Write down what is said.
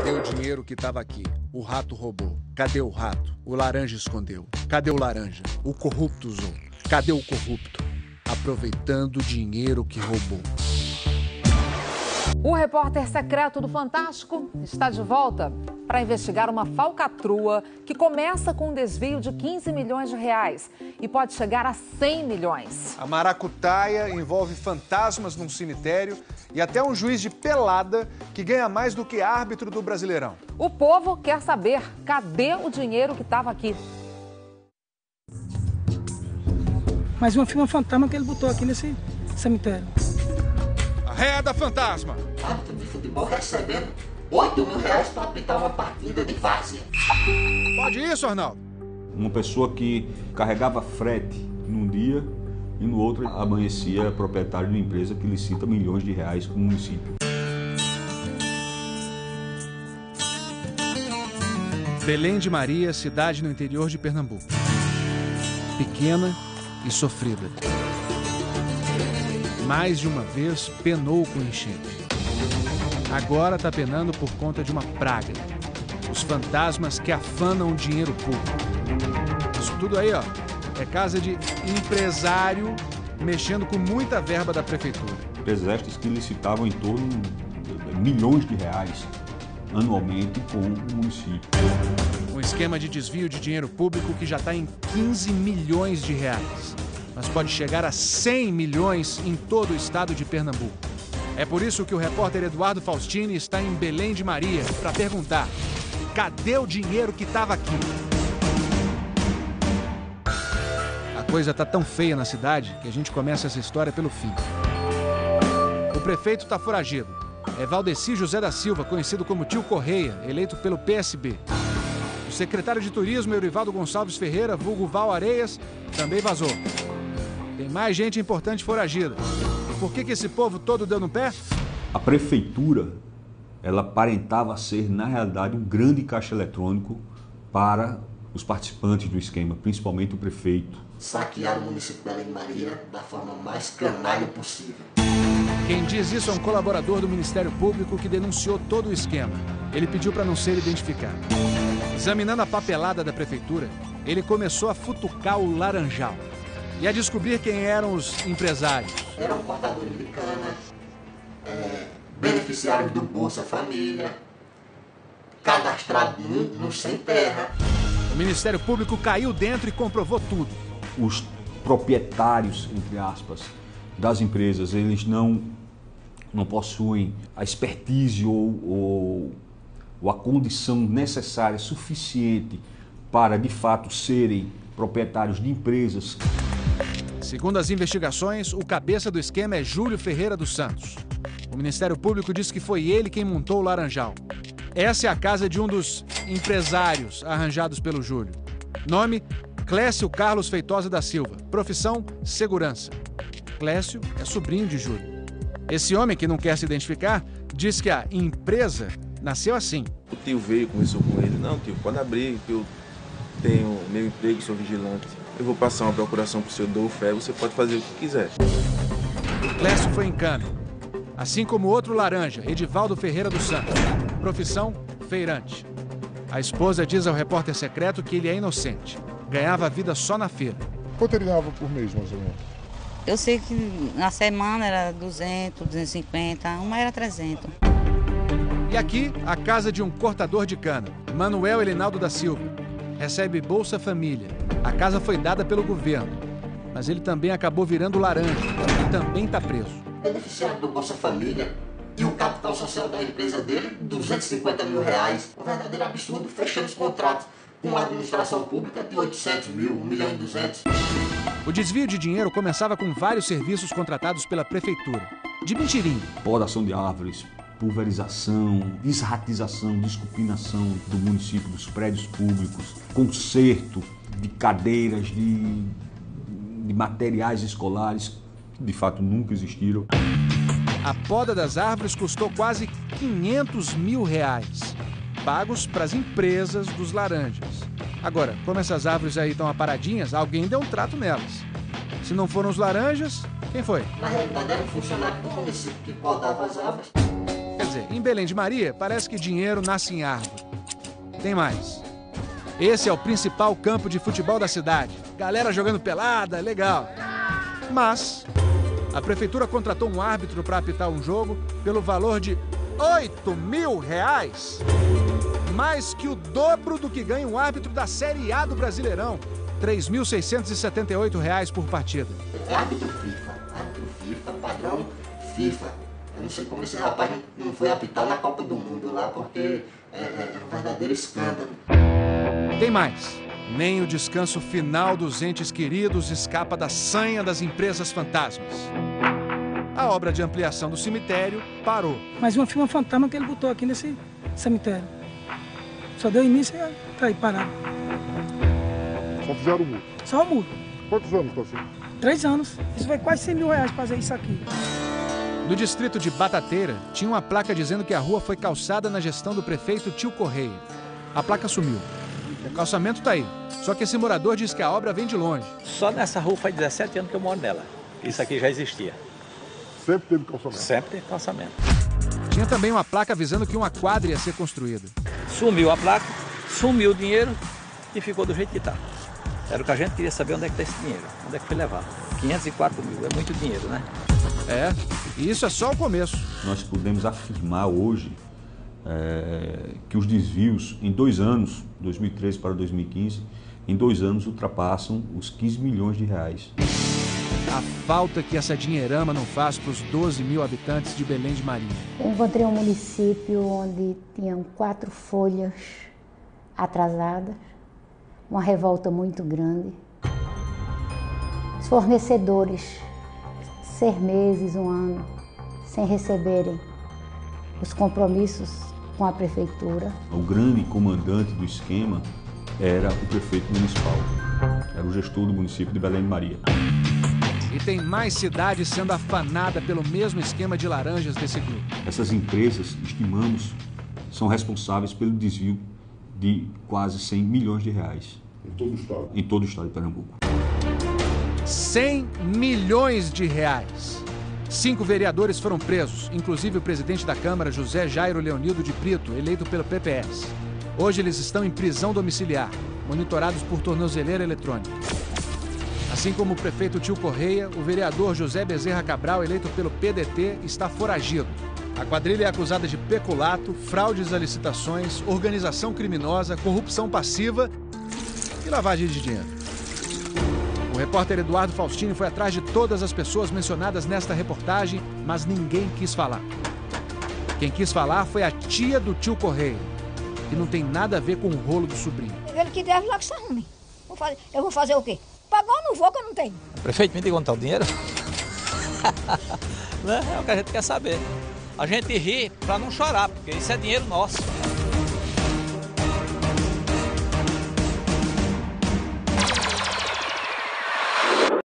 Cadê o dinheiro que estava aqui? O rato roubou. Cadê o rato? O laranja escondeu. Cadê o laranja? O corrupto usou. Cadê o corrupto? Aproveitando o dinheiro que roubou. O repórter secreto do Fantástico está de volta para investigar uma falcatrua que começa com um desvio de 15 milhões de reais e pode chegar a 100 milhões. A maracutaia envolve fantasmas num cemitério e até um juiz de pelada que ganha mais do que árbitro do Brasileirão. O povo quer saber cadê o dinheiro que estava aqui. Mais uma firma fantasma que ele botou aqui nesse cemitério. Arreda fantasma! árbitro de futebol recebendo 8 mil reais para apitar uma partida de várzea. Pode isso, Arnaldo? Uma pessoa que carregava frete num dia e no outro amanhecia proprietário de uma empresa que licita milhões de reais com o município. Belém de Maria, cidade no interior de Pernambuco. Pequena e sofrida. Mais de uma vez penou com enchente. Agora está penando por conta de uma praga. Os fantasmas que afanam o dinheiro público. Isso tudo aí, ó, é casa de empresário mexendo com muita verba da prefeitura. Empresas que licitavam em torno de milhões de reais anualmente com o município. Um esquema de desvio de dinheiro público que já está em 15 milhões de reais, mas pode chegar a 100 milhões em todo o estado de Pernambuco. É por isso que o repórter Eduardo Faustini está em Belém de Maria para perguntar: cadê o dinheiro que estava aqui? A coisa tá tão feia na cidade que a gente começa essa história pelo fim. O prefeito está foragido. É Valdeci José da Silva, conhecido como Tio Correia, eleito pelo PSB. O secretário de Turismo, Eurivaldo Gonçalves Ferreira, vulgo Val Areias, também vazou. Tem mais gente importante foragida. Por que, que esse povo todo deu no pé? A prefeitura, ela aparentava ser, na realidade, um grande caixa eletrônico para os participantes do esquema, principalmente o prefeito. Saquear o município de Belém de Maria da forma mais canalha possível. Quem diz isso é um colaborador do Ministério Público que denunciou todo o esquema. Ele pediu para não ser identificado. Examinando a papelada da prefeitura, ele começou a futucar o laranjal e a descobrir quem eram os empresários. Eram cortadores de cana, é, beneficiários do Bolsa Família, cadastrado no, no Sem Terra. O Ministério Público caiu dentro e comprovou tudo. Os proprietários, entre aspas, das empresas, eles não, não possuem a expertise ou, ou, ou a condição necessária, suficiente para, de fato, serem proprietários de empresas. Segundo as investigações, o cabeça do esquema é Júlio Ferreira dos Santos. O Ministério Público diz que foi ele quem montou o Laranjal. Essa é a casa de um dos empresários arranjados pelo Júlio. Nome: Clécio Carlos Feitosa da Silva. Profissão: segurança. Clécio é sobrinho de Júlio. Esse homem, que não quer se identificar, diz que a empresa nasceu assim. O tio veio, conversou com ele. Não, tio, pode abrir, que eu tenho meu emprego, sou vigilante. Eu vou passar uma procuração pro seu dou fé, você pode fazer o que quiser. Clécio foi em cana. Assim como o outro laranja, Edivaldo Ferreira dos Santos. Profissão: feirante. A esposa diz ao repórter secreto que ele é inocente. Ganhava a vida só na feira. Quanto ele ganhava por mês, mais ou menos? Eu sei que na semana era 200, 250, uma era 300. E aqui, a casa de um cortador de cana, Manuel Elinaldo da Silva. Recebe Bolsa Família. A casa foi dada pelo governo. Mas ele também acabou virando laranja e também está preso. Beneficiário do Bolsa Família e o capital social da empresa dele, 250 mil reais. Um verdadeiro absurdo, fechando os contratos com a administração pública de 800 mil, 1 milhão e 200. O desvio de dinheiro começava com vários serviços contratados pela prefeitura. De mentirinha. Podação de árvores, pulverização, desratização, desculpinação do município, dos prédios públicos, conserto de cadeiras, de, de materiais escolares, que de fato nunca existiram. A poda das árvores custou quase 500 mil reais, pagos para as empresas dos laranjas. Agora, como essas árvores aí estão aparadinhas, alguém deu um trato nelas. Se não foram os laranjas, quem foi? Na realidade era um funcionário do município que podava as árvores. Dizer, em Belém de Maria, parece que dinheiro nasce em árvore. Tem mais. Esse é o principal campo de futebol da cidade. Galera jogando pelada, legal. Mas a prefeitura contratou um árbitro para apitar um jogo pelo valor de 8 mil reais. Mais que o dobro do que ganha um árbitro da Série A do Brasileirão. 3.678 reais por partida. É árbitro FIFA, árbitro FIFA, padrão FIFA. Eu não sei como esse rapaz não foi apitar na Copa do Mundo lá, porque é, é um verdadeiro escândalo. Tem mais. Nem o descanso final dos entes queridos escapa da sanha das empresas fantasmas. A obra de ampliação do cemitério parou. Mais uma firma fantasma que ele botou aqui nesse cemitério. Só deu início e tá aí parado. Só fizeram o muro. Só o muro. Quantos anos tá assim? Três anos. Isso vai quase 100 mil reais fazer isso aqui. No distrito de Batateira, tinha uma placa dizendo que a rua foi calçada na gestão do prefeito Tio Correia. A placa sumiu. O calçamento tá aí. Só que esse morador diz que a obra vem de longe. Só nessa rua faz 17 anos que eu moro nela. Isso aqui já existia. Sempre teve calçamento. Sempre teve calçamento. Tinha também uma placa avisando que uma quadra ia ser construída. Sumiu a placa, sumiu o dinheiro e ficou do jeito que está. Era o que a gente queria saber onde é que está esse dinheiro, onde é que foi levado. 504 mil, é muito dinheiro, né? É, e isso é só o começo. Nós podemos afirmar hoje é, que os desvios em dois anos, 2013 para 2015, em dois anos ultrapassam os 15 milhões de reais. A falta que essa dinheirama não faz para os 12 mil habitantes de Belém de Maria. Eu encontrei um município onde tinham quatro folhas atrasadas, uma revolta muito grande. Os fornecedores, seis meses, um ano, sem receberem os compromissos com a prefeitura. O grande comandante do esquema era o prefeito municipal, era o gestor do município de Belém de Maria. E tem mais cidades sendo afanada pelo mesmo esquema de laranjas desse grupo. Essas empresas, estimamos, são responsáveis pelo desvio de quase 100 milhões de reais. Em todo o estado? Em todo o estado de Pernambuco. 100 milhões de reais. Cinco vereadores foram presos, inclusive o presidente da Câmara, José Jairo Leonildo de Brito, eleito pelo PPS. Hoje eles estão em prisão domiciliar, monitorados por tornozeleira eletrônica. Assim como o prefeito Tio Correia, o vereador José Bezerra Cabral, eleito pelo PDT, está foragido. A quadrilha é acusada de peculato, fraudes a licitações, organização criminosa, corrupção passiva e lavagem de dinheiro. O repórter Eduardo Faustini foi atrás de todas as pessoas mencionadas nesta reportagem, mas ninguém quis falar. Quem quis falar foi a tia do tio Correia, que não tem nada a ver com o rolo do sobrinho. Ele que deve lá que se arrume. Vou fazer, eu vou fazer o quê? Pagar eu não vou, que eu não tenho. Prefeito, me diga onde está o dinheiro? né? É o que a gente quer saber. A gente ri para não chorar, porque isso é dinheiro nosso.